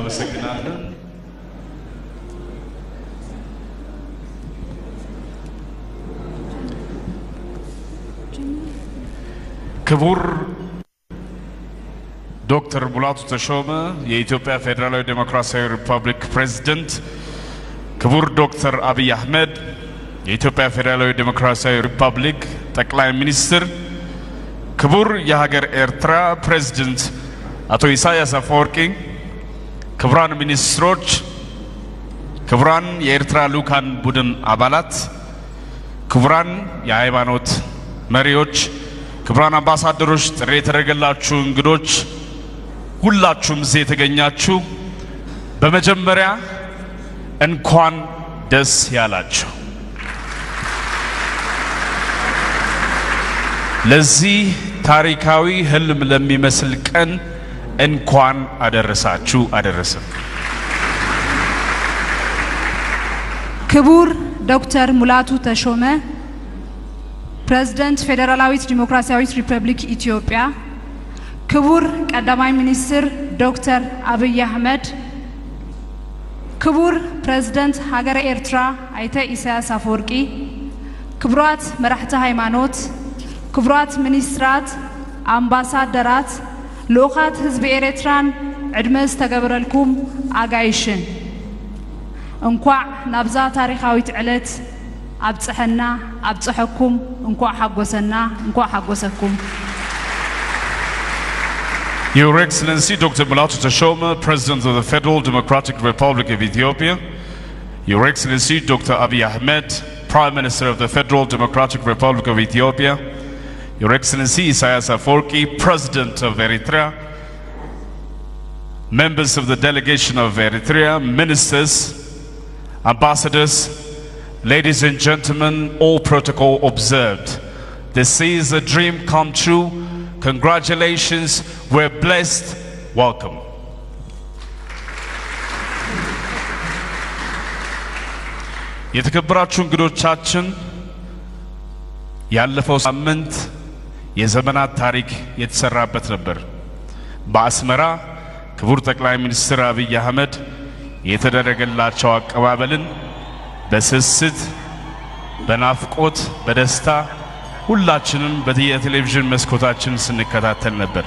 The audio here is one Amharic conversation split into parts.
അവശക്കനാണ് ክቡር ዶክተር ሙላቱ ተሾመ የኢትዮጵያ ፌዴራላዊ ዴሞክራሲያዊ ሪፐብሊክ ፕሬዝደንት፣ ክቡር ዶክተር አብይ አህመድ የኢትዮጵያ ፌዴራላዊ ዴሞክራሲያዊ ሪፐብሊክ ጠቅላይ ሚኒስትር፣ ክቡር የሀገር ኤርትራ ፕሬዝደንት አቶ ኢሳያስ አፈወርቂ ክቡራን ሚኒስትሮች፣ ክቡራን የኤርትራ ልዑካን ቡድን አባላት፣ ክቡራን የሃይማኖት መሪዎች፣ ክቡራን አምባሳደሮች፣ ጥሪ የተደረገላችሁ እንግዶች፣ ሁላችሁም እዚህ የተገኛችሁ በመጀመሪያ እንኳን ደስ ያላችሁ። ለዚህ ታሪካዊ ህልም ለሚመስል ቀን እንኳን አደረሳችሁ አደረሰን። ክቡር ዶክተር ሙላቱ ተሾመ ፕሬዝደንት ፌዴራላዊት ዲሞክራሲያዊት ሪፐብሊክ ኢትዮጵያ፣ ክቡር ቀዳማይ ሚኒስትር ዶክተር አብይ አህመድ፣ ክቡር ፕሬዝደንት ሃገረ ኤርትራ አይተ ኢሳያስ አፈወርቂ፣ ክቡራት መራሕቲ ሃይማኖት፣ ክቡራት ሚኒስትራት፣ አምባሳደራት፣ ልኡኻት ህዝቢ ኤርትራን ዕድመ ዝተገበረልኩም ኣጋይሽን እንኳዕ ናብዛ ታሪኻዊት ዕለት ኣብፅሐና ኣብፅሐኩም እንኳዕ ሓጎሰና እንኳዕ ሓጎሰኩም Your Excellency Dr. Mulatu Teshome, President of the Federal Democratic Republic of Ethiopia, Your Excellency Dr. Abiy Ahmed, Prime Minister of the Federal Democratic Republic of Ethiopia, Your Excellency Isaias Afwerki, President of Eritrea, members of the delegation of Eritrea, ministers, ambassadors, ladies and gentlemen, all protocol observed. This is a dream come true. Congratulations, we're blessed. Welcome. የተከበራችሁ እንግዶቻችን ያለፈው ሳምንት የዘመናት ታሪክ የተሰራበት ነበር። በአስመራ ክቡር ጠቅላይ ሚኒስትር አብይ አህመድ የተደረገላቸው አቀባበልን በስስት በናፍቆት በደስታ ሁላችንም በየቴሌቪዥን መስኮታችን ስንከታተል ነበር።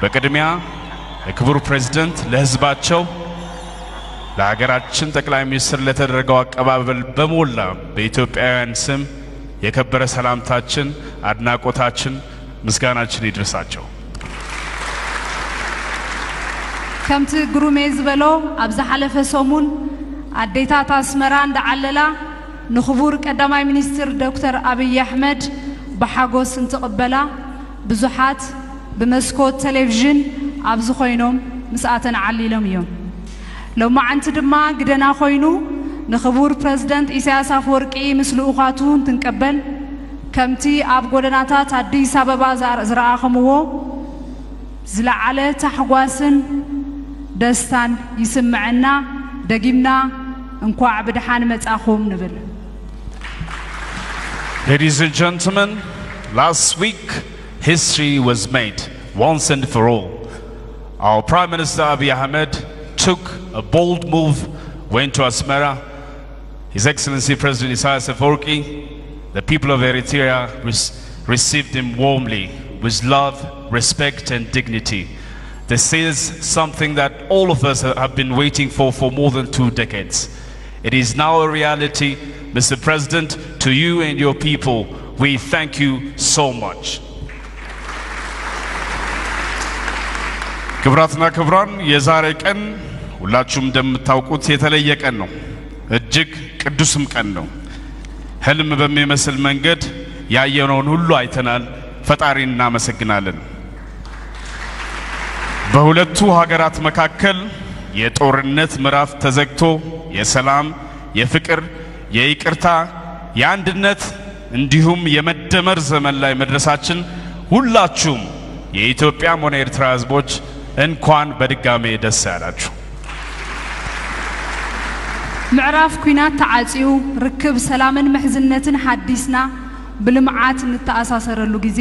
በቅድሚያ ለክቡር ፕሬዝደንት፣ ለሕዝባቸው፣ ለሀገራችን ጠቅላይ ሚኒስትር ለተደረገው አቀባበል በሞላ በኢትዮጵያውያን ስም የከበረ ሰላምታችን፣ አድናቆታችን፣ ምስጋናችን ይድረሳቸው። ከምቲ ግሩሜ ዝበሎ ኣብ ዝሓለፈ ሰሙን ኣዴታት ኣስመራ እንዳዓለላ ንክቡር ቀዳማይ ሚኒስትር ዶክተር ኣብይ ኣሕመድ ብሓጎስ እንትቕበላ ብዙሓት ብመስኮት ቴሌቭዥን ኣብዚ ኮይኖም ምስኣተን ዓሊሎም እዮም ሎማዓንቲ ድማ ግደና ኮይኑ ንክቡር ፕረዝደንት ኢሳያስ ኣፈወርቂ ምስ ልኡኻቱ እንትንቀበል ከምቲ ኣብ ጎደናታት ኣዲስ ኣበባ ዝረኣኸምዎ ዝለዓለ ታሕጓስን ደስታን ይስምዐና ደጊምና እንኳዕ ብድሓን መጻኹም ንብል Ladies and gentlemen, last week history was made once and for all. Our Prime Minister Abiy Ahmed took a bold move, went to Asmara. His Excellency President Isaias Afwerki, the people of Eritrea re- received him warmly with love, respect, and dignity. This is something that all of us have been waiting for for more than two decades. It is now a reality. Mr. President, to you and your people, we thank you so much. ክብራትና ክብራን የዛሬ ቀን ሁላችሁም እንደምታውቁት የተለየ ቀን ነው። እጅግ ቅዱስም ቀን ነው። ህልም በሚመስል መንገድ ያየነውን ሁሉ አይተናል። ፈጣሪ እናመሰግናለን። በሁለቱ ሀገራት መካከል የጦርነት ምዕራፍ ተዘግቶ የሰላም፣ የፍቅር፣ የይቅርታ፣ የአንድነት እንዲሁም የመደመር ዘመን ላይ መድረሳችን ሁላችሁም የኢትዮጵያም ሆነ የኤርትራ ህዝቦች እንኳን በድጋሜ ደስ ያላችሁ። ምዕራፍ ኩናት ተዓፅዩ ርክብ ሰላምን ምሕዝነትን ሓዲስና ብልምዓት እንተኣሳሰረሉ ግዜ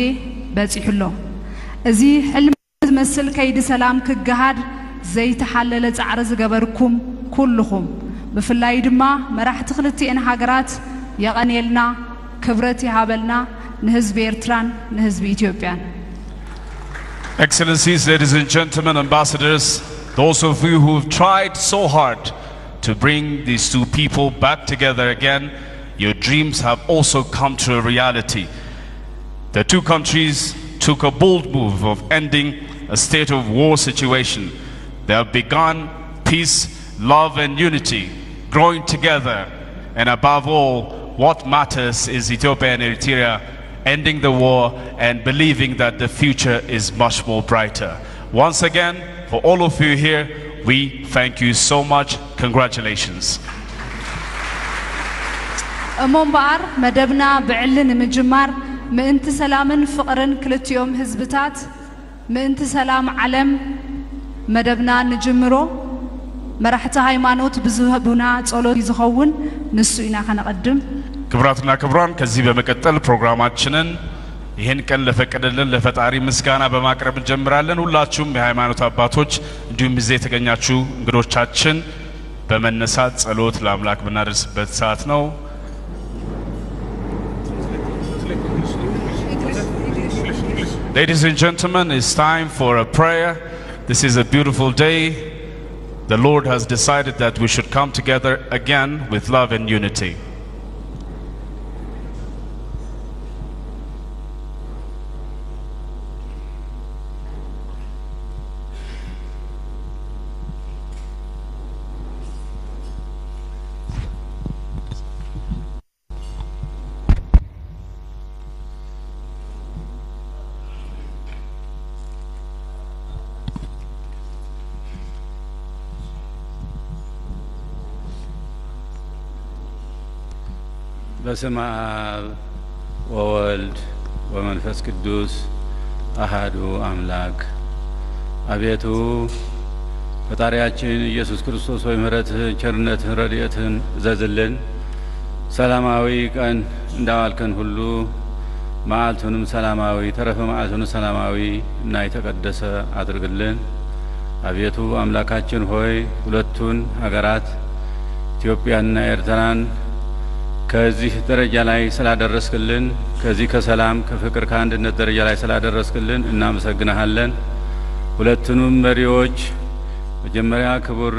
በፂሑሎ እዚ ሕልሚ ዝመስል ከይዲ ሰላም ክገሃድ ዘይተሓለለ ፃዕሪ ዝገበርኩም ኩልኹም ብፍላይ ድማ መራሕቲ ክልቲአን ሃገራት የቐንየልና ክብረት ይሃበልና ንህዝቢ ኤርትራን ንህዝቢ ኢትዮጵያን Excellencies, ladies and gentlemen, ambassadors, those of you who've tried so hard to bring these two people back together again, your dreams have also come to a reality. The two countries took a bold move of ending a state of war situation. They have begun peace, love, and unity, growing together. And above all, what matters is Ethiopia and Eritrea ending the war and believing that the future is much more brighter. Once again, for all of you here, we thank you so much. Congratulations. እሞ እምበኣር መደብና ብዕሊ ንምጅማር ምእንቲ ሰላምን ፍቕርን ክልቲኦም ህዝብታት ምእንቲ ሰላም ዓለም መደብና ንጅምሮ መራሕቲ ሃይማኖት ብዝህቡና ጸሎት ዝኸውን ንሱ ኢና ከነቐድም ክቡራትና ክቡራን ከዚህ በመቀጠል ፕሮግራማችንን ይህን ቀን ለፈቀደልን ለፈጣሪ ምስጋና በማቅረብ እንጀምራለን። ሁላችሁም የሃይማኖት አባቶች እንዲሁም እዚህ የተገኛችሁ እንግዶቻችን በመነሳት ጸሎት ለአምላክ ብናደርስበት ሰዓት ነው። Ladies and gentlemen, it's time for a prayer. This is a beautiful day. The Lord has decided that we should come together again with love and unity. በስመ አብ ወወልድ ወመንፈስ ቅዱስ አሃዱ አምላክ። አቤቱ ፈጣሪያችን ኢየሱስ ክርስቶስ ወይ ምሕረትህን፣ ቸርነትህን፣ ረድኤትህን እዘዝልን። ሰላማዊ ቀን እንዳዋልከን ሁሉ መዓልቱንም ሰላማዊ ተረፈ መዓልቱንም ሰላማዊ እና የተቀደሰ አድርግልን። አቤቱ አምላካችን ሆይ ሁለቱን ሀገራት ኢትዮጵያና ኤርትራን ከዚህ ደረጃ ላይ ስላደረስክልን ከዚህ ከሰላም ከፍቅር ከአንድነት ደረጃ ላይ ስላደረስክልን እናመሰግንሃለን። ሁለቱንም መሪዎች መጀመሪያ ክቡር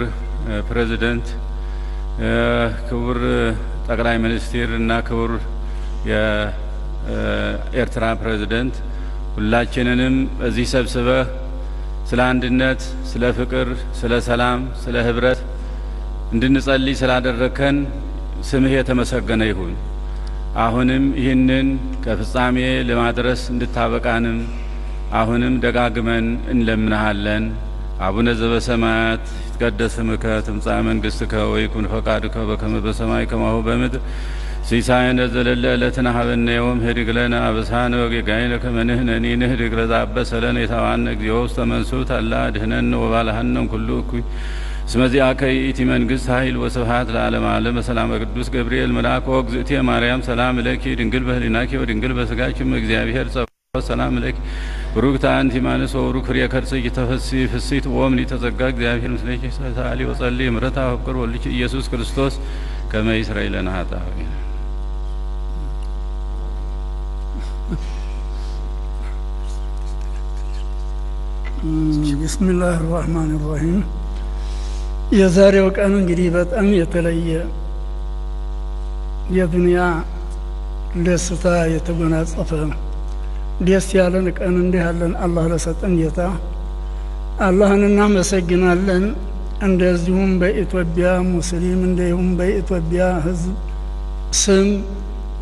ፕሬዚደንት፣ ክቡር ጠቅላይ ሚኒስትር እና ክቡር የኤርትራ ፕሬዚደንት ሁላችንንም እዚህ ሰብስበህ ስለ አንድነት፣ ስለ ፍቅር፣ ስለ ሰላም፣ ስለ ህብረት እንድንጸልይ ስላደረግከን ስምህ የተመሰገነ ይሁን። አሁንም ይህንን ከፍጻሜ ለማድረስ እንድታበቃንም አሁንም ደጋግመን እንለምንሃለን። አቡነ ዘበሰማያት ይትቀደስ ስምከ ትምጻእ መንግሥትከ ወይኩን ፈቃድከ በከመ በሰማይ ከማሁ በምድር ሲሳየነ ዘለለ ዕለትነ ሀበነ ዮም ህድግ ለነ አበሳነ ወጌጋየነ ከመ ንሕነኒ ንህድግ ለዘአበሰ ለነ የታዋነ እግዚኦ ውስተ መንሱት አላ ድህነነ ወባልሐነም ኩሉ እኩይ እስመ ዚአከ ይእቲ መንግሥት ኃይል ወስብሐት ለዓለመ ዓለም በሰላመ ቅዱስ ገብርኤል መልአክ ወእግዝእትየ ማርያም ሰላም ለኪ ድንግል በህሊናኪ ወድንግል በስጋኪ እግዚአብሔር ጸባኦት ሰላም ለኪ ብሩክተ አንቲ እማንስት ወብሩክ ፍሬ ከርሥኪ ተፈሥሒ ፍሥሕት ወምልዕተ ተጸጋ እግዚአብሔር ምስሌኪ ሰአሊ ወጸልይ ምሕረተ ወፍቅር ወልድኪ ኢየሱስ ክርስቶስ ከመ ይስረይ ለነ ኃጣውኢነ ቢስሚላህ ራህማን ራሂም የዛሬው ቀን እንግዲህ በጣም የተለየ የዱንያ ደስታ የተጎናጸፈ ደስ ያለን ቀን እንዲህ ያለን አላህ ለሰጠን ጌታ አላህን እናመሰግናለን። እንደዚሁም በኢትዮጵያ ሙስሊም እንዲሁም በኢትዮጵያ ሕዝብ ስም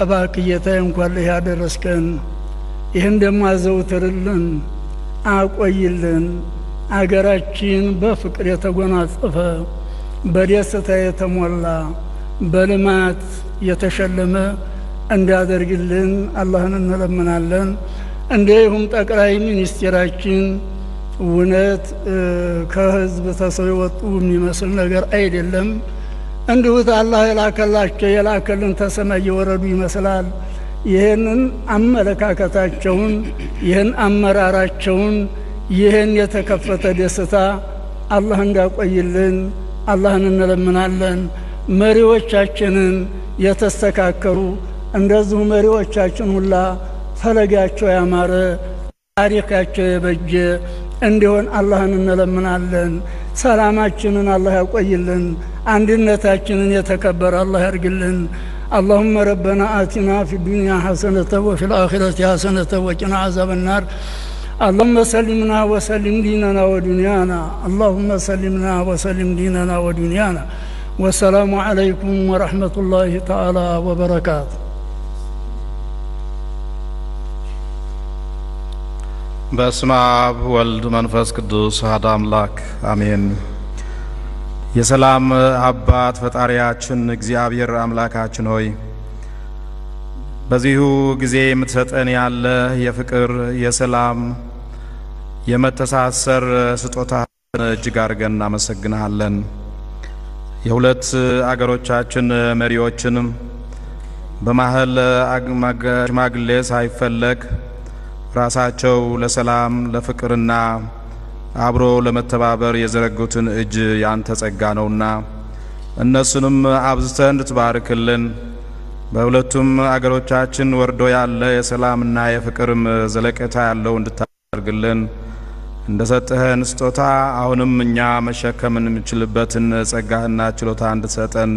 እባክህ ጌታዬ እንኳን ለይህ ያደረስከን ይህን ደግሞ አዘውትርልን፣ አቆይልን። አገራችን በፍቅር የተጎናጸፈ በደስታ የተሞላ በልማት የተሸለመ እንዲያደርግልን አላህን እንለምናለን። እንዲሁም ጠቅላይ ሚኒስቴራችን እውነት ከህዝብ ተሰው የወጡ የሚመስል ነገር አይደለም። እንዲሁት አላህ የላከላቸው የላከልን ተሰማይ የወረዱ ይመስላል። ይህንን አመለካከታቸውን ይህን አመራራቸውን ይህን የተከፈተ ደስታ አላህ እንዳቆይልን አላህን እንለምናለን። መሪዎቻችንን የተስተካከሉ እንደዚሁ መሪዎቻችን ሁላ ፈለጋቸው ያማረ ታሪካቸው የበጀ እንዲሆን አላህን እንለምናለን። ሰላማችንን አላህ ያቆይልን። አንድነታችንን የተከበረ አላህ ያርግልን። اللهم ربنا آتنا في الدنيا حسنة وفي الآخرة حسنة وقنا عذاب النار اللهم سلمنا وسلم ديننا ودنيانا اللهم سلمنا وسلم ديننا ودنيانا والسلام عليكم ورحمة الله تعالى وبركاته በስመ አብ ወልድ መንፈስ ቅዱስ አሐዱ አምላክ አሜን። የሰላም አባት ፈጣሪያችን እግዚአብሔር አምላካችን ሆይ በዚሁ ጊዜ የምትሰጠን ያለ የፍቅር፣ የሰላም፣ የመተሳሰር ስጦታ እጅግ አድርገን እናመሰግንሃለን። የሁለት አገሮቻችን መሪዎችንም በማህል ሽማግሌ ሳይፈለግ ራሳቸው ለሰላም ለፍቅርና አብሮ ለመተባበር የዘረጉትን እጅ ያንተ ጸጋ ነውና እነሱንም አብዝተህ እንድትባርክልን በሁለቱም አገሮቻችን ወርዶ ያለ የሰላምና የፍቅርም ዘለቄታ ያለው እንድታደርግልን እንደ ሰጠህን ስጦታ አሁንም እኛ መሸከም የምንችልበትን ጸጋህና ችሎታ እንድትሰጠን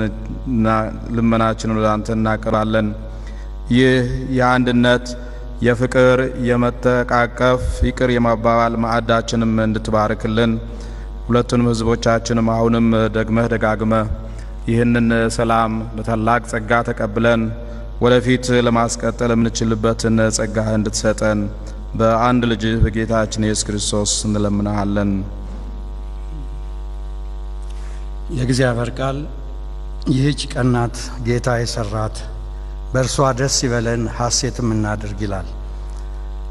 ልመናችን ወደ አንተ እናቀርባለን። ይህ የአንድነት የፍቅር የመተቃቀፍ ይቅር የማባባል ማዕዳችንም እንድትባርክልን ሁለቱንም ሕዝቦቻችንም አሁንም ደግመህ ደጋግመህ ይህንን ሰላም በታላቅ ጸጋ ተቀብለን ወደፊት ለማስቀጠል የምንችልበትን ጸጋህ እንድትሰጠን በአንድ ልጅ በጌታችን ኢየሱስ ክርስቶስ እንለምናሃለን። የእግዚአብሔር ቃል ይህች ቀን ናት ጌታ የሰራት በእርሷ ደስ ይበለን ሐሴትም እናድርግ ይላል።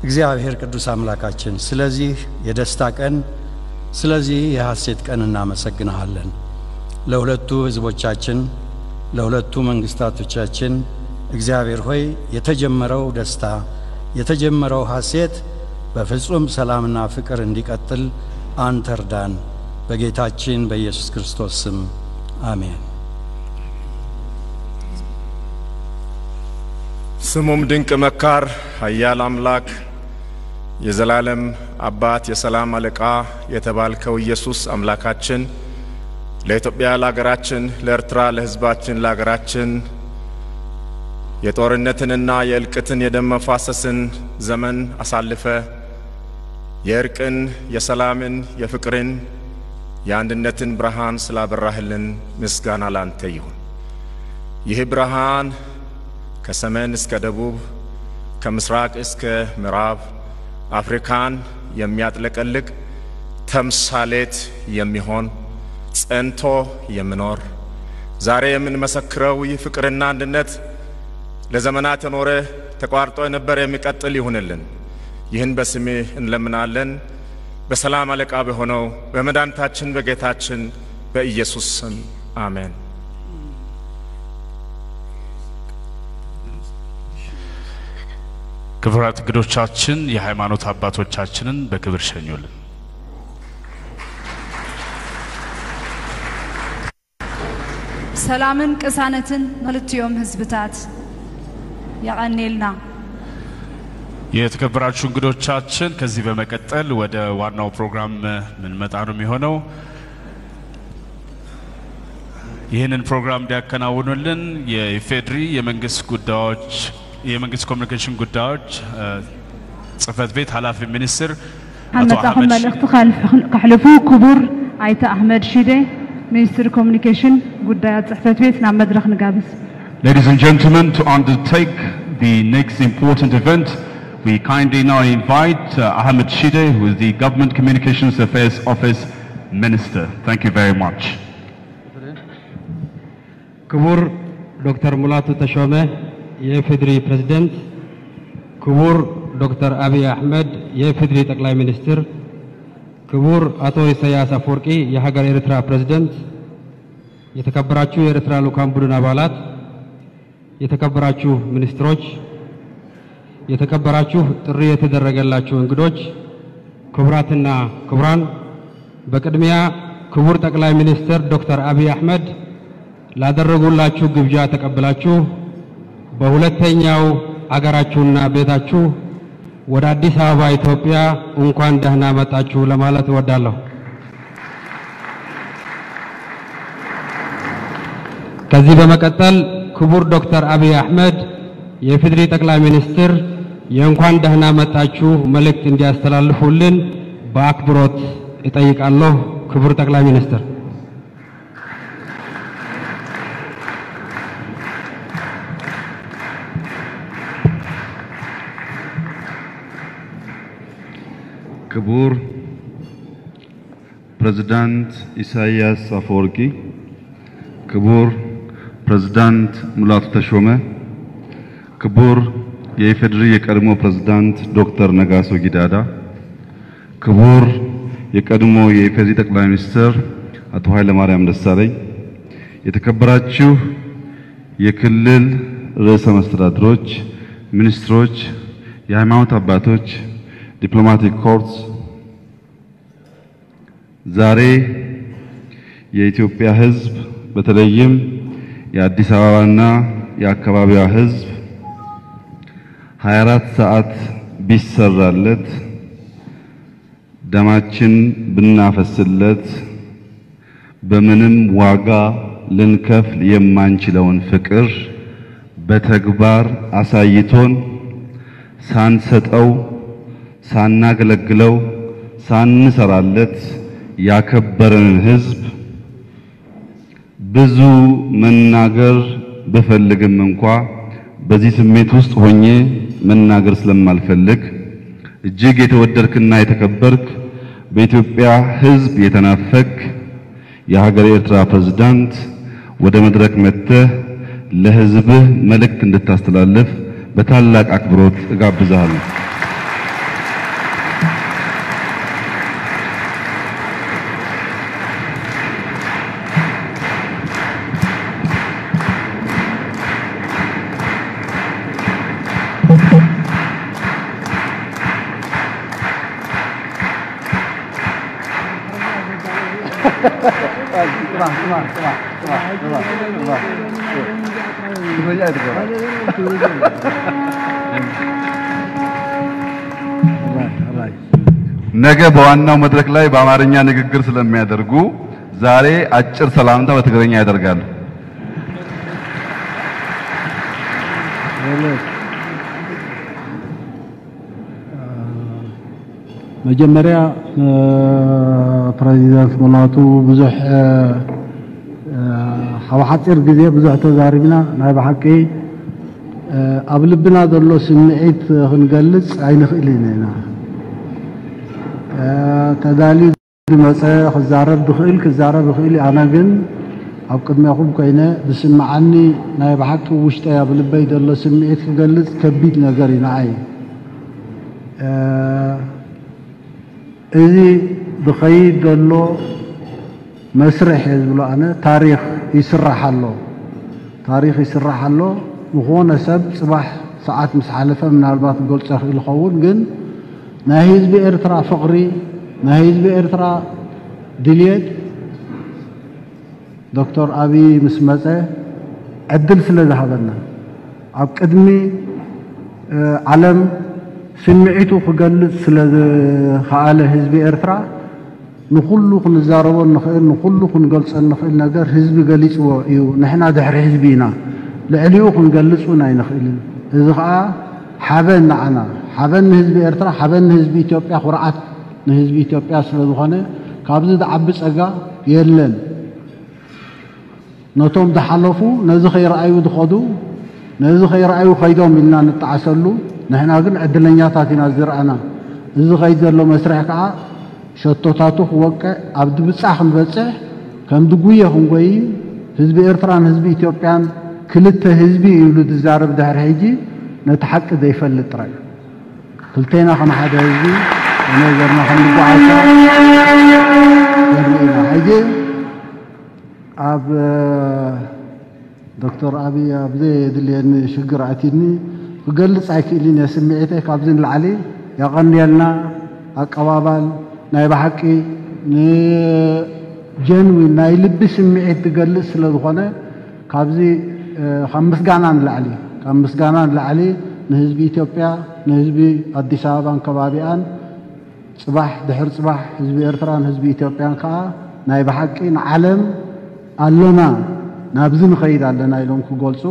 እግዚአብሔር ቅዱስ አምላካችን ስለዚህ የደስታ ቀን ስለዚህ የሐሴት ቀን እናመሰግንሃለን። ለሁለቱ ሕዝቦቻችን ለሁለቱ መንግስታቶቻችን እግዚአብሔር ሆይ የተጀመረው ደስታ የተጀመረው ሐሴት በፍጹም ሰላምና ፍቅር እንዲቀጥል አንተ እርዳን። በጌታችን በኢየሱስ ክርስቶስ ስም አሜን። ስሙም ድንቅ መካር፣ ኃያል አምላክ፣ የዘላለም አባት፣ የሰላም አለቃ የተባልከው ኢየሱስ አምላካችን ለኢትዮጵያ፣ ለሀገራችን፣ ለኤርትራ፣ ለሕዝባችን፣ ለሀገራችን የጦርነትንና የእልቅትን የደም መፋሰስን ዘመን አሳልፈ የእርቅን፣ የሰላምን፣ የፍቅርን፣ የአንድነትን ብርሃን ስላበራህልን ምስጋና ላንተ ይሁን። ይህ ብርሃን ከሰሜን እስከ ደቡብ ከምስራቅ እስከ ምዕራብ አፍሪካን የሚያጥለቀልቅ ተምሳሌት የሚሆን ጸንቶ የሚኖር ዛሬ የምንመሰክረው ይህ ፍቅርና አንድነት ለዘመናት የኖረ ተቋርጦ የነበረ የሚቀጥል ይሁንልን። ይህን በስምህ እንለምናለን። በሰላም አለቃ በሆነው በመድኃኒታችን በጌታችን በኢየሱስ ስም አሜን። ክቡራት እንግዶቻችን የሃይማኖት አባቶቻችንን በክብር ሸኙልን። ሰላምን ቅሳነትን መልእክትዮም ህዝብታት የቀኔልና የተከበራችሁ እንግዶቻችን ከዚህ በመቀጠል ወደ ዋናው ፕሮግራም ምንመጣ ነው የሚሆነው። ይህንን ፕሮግራም እንዲያከናውኑልን የኢፌድሪ የመንግስት ጉዳዮች የመንግስት ኮሚኒኬሽን ጉዳዮች ጽህፈት ቤት ኃላፊ ሚኒስትር አቶ መጻኹም አህመድ መልእክቲ ካሕልፉ ክቡር ኣይተ ኣሕመድ ሺዴ ሚኒስትር ኮሚኒኬሽን ጉዳያት ጽሕፈት ቤት ናብ መድረክ ንጋብዝ Ladies and gentlemen, to undertake the next important event, we kindly now invite uh, Ahmed Shide, who is the Government Communications Affairs Office Minister. Thank you very much. ክቡር ዶክተር ሙላቱ ተሾመ የኢፌድሪ ፕሬዝደንት፣ ክቡር ዶክተር አብይ አሕመድ የኢፌድሪ ጠቅላይ ሚኒስትር፣ ክቡር አቶ ኢሳያስ አፈወርቂ የሀገር ኤርትራ ፕሬዝደንት፣ የተከበራችሁ የኤርትራ ልኡካን ቡድን አባላት፣ የተከበራችሁ ሚኒስትሮች፣ የተከበራችሁ ጥሪ የተደረገላችሁ እንግዶች፣ ክቡራትና ክቡራን፣ በቅድሚያ ክቡር ጠቅላይ ሚኒስትር ዶክተር አብይ አሕመድ ላደረጉላችሁ ግብዣ ተቀብላችሁ በሁለተኛው አገራችሁና ቤታችሁ ወደ አዲስ አበባ ኢትዮጵያ እንኳን ደህና መጣችሁ ለማለት እወዳለሁ። ከዚህ በመቀጠል ክቡር ዶክተር አብይ አህመድ የኢፌዴሪ ጠቅላይ ሚኒስትር የእንኳን ደህና መጣችሁ መልእክት እንዲያስተላልፉልን በአክብሮት እጠይቃለሁ። ክቡር ጠቅላይ ሚኒስትር። ክቡር ፕሬዝዳንት ኢሳያስ አፈወርቂ፣ ክቡር ፕሬዝዳንት ሙላቱ ተሾመ፣ ክቡር የኢፌዴሪ የቀድሞ ፕሬዝዳንት ዶክተር ነጋሶ ጊዳዳ፣ ክቡር የቀድሞ የኢፌዴሪ ጠቅላይ ሚኒስትር አቶ ኃይለማርያም ደሳለኝ፣ የተከበራችሁ የክልል ርዕሰ መስተዳድሮች፣ ሚኒስትሮች፣ የሃይማኖት አባቶች፣ diplomatic corps፣ ዛሬ የኢትዮጵያ ሕዝብ በተለይም የአዲስ አበባና የአካባቢዋ ሕዝብ 24 ሰዓት ቢሰራለት ደማችን ብናፈስለት በምንም ዋጋ ልንከፍል የማንችለውን ፍቅር በተግባር አሳይቶን ሳንሰጠው ሳናገለግለው ሳንሰራለት ያከበረንን ሕዝብ ብዙ መናገር ብፈልግም እንኳ በዚህ ስሜት ውስጥ ሆኜ መናገር ስለማልፈልግ እጅግ የተወደድክና የተከበርክ በኢትዮጵያ ሕዝብ የተናፈክ የሀገር ኤርትራ ፕሬዝዳንት ወደ መድረክ መጥተህ ለሕዝብህ መልእክት እንድታስተላልፍ በታላቅ አክብሮት ነገ በዋናው መድረክ ላይ በአማርኛ ንግግር ስለሚያደርጉ ዛሬ አጭር ሰላምታ በትግርኛ ያደርጋሉ። መጀመሪያ ፕሬዚዳንት ሙላቱ ብዙሕ ኣብ ሓፂር ግዜ ብዙሕ ተዛሪብና ናይ ብሓቂ ኣብ ልብና ዘሎ ስምዒት ክንገልጽ ኣይንኽእልን ኢና ተዳልዩ ዝመፀ ክዛረብ ድኽእል ክዛረብ ይኽእል ኣነ ግን ኣብ ቅድሚኹም ኮይነ ዝስምዓኒ ናይ ብሓቂ ውሽጠይ ኣብ ልበይ ዘሎ ስምዒት ክገልጽ ከቢድ ነገር እዩ ንዓይ እዚ ብኸይድ ዘሎ መስርሕ እየ ዝብሎ ኣነ ታሪክ ይስራሕ ኣሎ ታሪክ ይስራሕ ኣሎ ዝኾነ ሰብ ፅባሕ ሰዓት ምስ ሓለፈ ምናልባት ክገልፆ ይኽእል ይኸውን ግን ናይ ህዝቢ ኤርትራ ፍቕሪ ናይ ህዝቢ ኤርትራ ድልየት ዶክተር ኣብይ ምስ መፀ ዕድል ስለ ዝሃበና ኣብ ቅድሚ ዓለም ስምዒቱ ክገልጽ ስለ ዝኸኣለ ህዝቢ ኤርትራ ንኩሉ ክንዛረቦ ንኽእል ንኩሉ ክንገልጾ ንኽእል ነገር ህዝቢ ገሊፅዎ እዩ ንሕና ድሕሪ ህዝቢ ኢና ልዕሊኡ ክንገልጽ እውን ኣይንኽእልን እዚ ከዓ ሓበን ንዓና ሓበን ንህዝቢ ኤርትራ ሓበን ንህዝቢ ኢትዮጵያ ኩርዓት ንህዝቢ ኢትዮጵያ ስለ ዝኾነ ካብዚ ዝዓቢ ፀጋ የለን ነቶም ዝሓለፉ ነዚ ከይረኣዩ ዝኸዱ ነዚ ከይረኣዩ ከይዶም ኢልና ንጠዓሰሉ ንሕና ግን ዕድለኛታት ኢና ዝረአና እዚ ከይድ ዘሎ መስርሕ ከዓ ሸቶታቱ ክወቅዕ ኣብ ድብፃሕ ክንበፅሕ ከም ድጉየ ክንጎይ ህዝቢ ኤርትራን ህዝቢ ኢትዮጵያን ክልተ ህዝቢ ይብሉ ዝዛረብ ድሕሪ ሕጂ ነቲ ሓቂ ዘይፈልጥ ጥራይ ክልተና ከም ሓደ ህዝቢ ነገርና ክንጓዓዛ የርኢ ኢና ሕጂ ኣብ ዶክተር ኣብይ ኣብዘ የድልየኒ ሽግር ኣቲድኒ ክገልጽ ኣይክእልን እየ ስምዒተይ ካብዚ ንላዕሊ የቐንየልና ኣቀባባል ናይ ባሓቂ ንጀንዊን ናይ ልቢ ስምዒት ትገልጽ ስለ ዝኾነ ካብዚ ካብ ምስጋና ንላዕሊ ካብ ምስጋና ንላዕሊ ንህዝቢ ኢትዮጵያ ንህዝቢ ኣዲስ ኣበባን ከባቢኣን ጽባሕ ድሕሪ ጽባሕ ህዝቢ ኤርትራን ህዝቢ ኢትዮጵያን ከዓ ናይ ብሓቂ ንዓለም ኣሎና ናብዚ ንኸይድ ኣለና ኢሎም ክገልጹ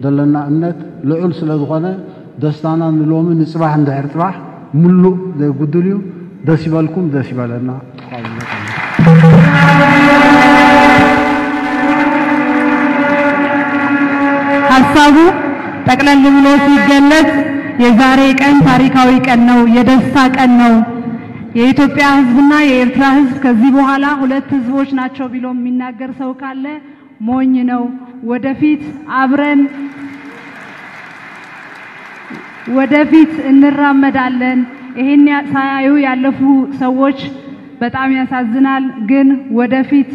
ዘለና እምነት ልዑል ስለ ዝኾነ ደስታና ንሎሚ ንጽባሕ እንድሕር ጽባሕ ሙሉእ ዘይጉድል እዩ ደስ ይበልኩም ደስ ይበለና ሀሳቡ ጠቅለል ብሎ ሲገለጽ የዛሬ ቀን ታሪካዊ ቀን ነው፣ የደስታ ቀን ነው። የኢትዮጵያ ሕዝብና የኤርትራ ሕዝብ ከዚህ በኋላ ሁለት ሕዝቦች ናቸው ቢሎ የሚናገር ሰው ካለ ሞኝ ነው። ወደፊት አብረን ወደፊት እንራመዳለን። ይሄን ሳያዩ ያለፉ ሰዎች በጣም ያሳዝናል። ግን ወደፊት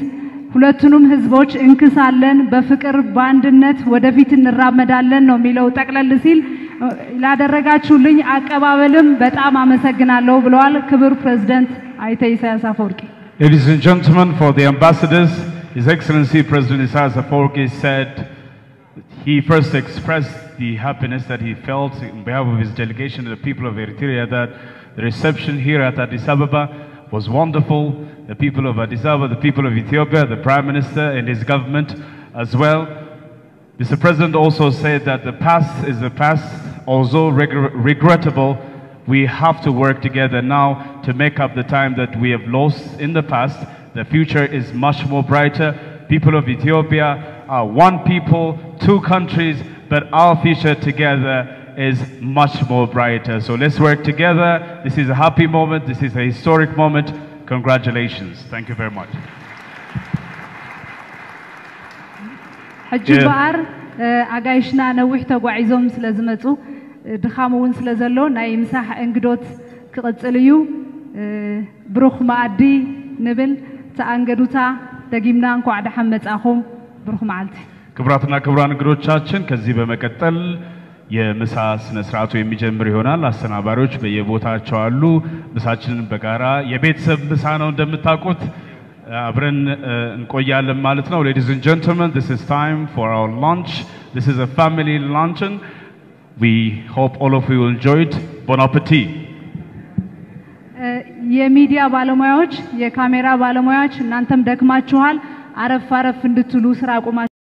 ሁለቱንም ህዝቦች እንክሳለን፣ በፍቅር በአንድነት ወደፊት እንራመዳለን ነው የሚለው። ጠቅለል ሲል ላደረጋችሁልኝ አቀባበልም በጣም አመሰግናለሁ ብለዋል ክቡር ፕሬዝደንት አይተ ኢሳያስ አፈወርቂ። Ladies and gentlemen, for the ambassadors, His Excellency President Isaias Afwerki said he first expressed the happiness that he felt on behalf of his delegation to the people of Eritrea that the reception here at Addis Ababa was wonderful. The people of Addis Ababa, the people of Ethiopia, the Prime Minister and his government as well. Mr. President also said that the past is the past, although regr- regrettable. We have to work together now to make up the time that we have lost in the past. The future is much more brighter. People of Ethiopia are one people, two countries, but our future together is much more brighter. So let's work together. This is a happy moment. This is a historic moment. Congratulations. Thank you very much. ሕጂ በኣር ኣጋይሽና ነዊሕ ተጓዒዞም ስለ ዝመፁ ድኻም እውን ስለ ዘሎ ናይ ምሳሕ እንግዶት ክቕፅል እዩ ብሩኽ መኣዲ ንብል ተኣንገዱታ ደጊምና እንኳዕ ደሓን መጻኹም ብሩኽ መዓልቲ ክቡራትና ክቡራን እንግዶቻችን ከዚህ በመቀጠል የምሳ ስነ ስርዓቱ የሚጀምር ይሆናል። አሰናባሪዎች በየቦታቸው አሉ። ምሳችንን በጋራ የቤተሰብ ምሳ ነው እንደምታውቁት አብረን እንቆያለን ማለት ነው። ladies and gentlemen this is time for our lunch. This is a family luncheon. We hope all of you will enjoy it. Bon appetit. የሚዲያ ባለሙያዎች፣ የካሜራ ባለሙያዎች እናንተም ደክማችኋል። አረፍ አረፍ እንድትሉ ስራ አቁማችሁ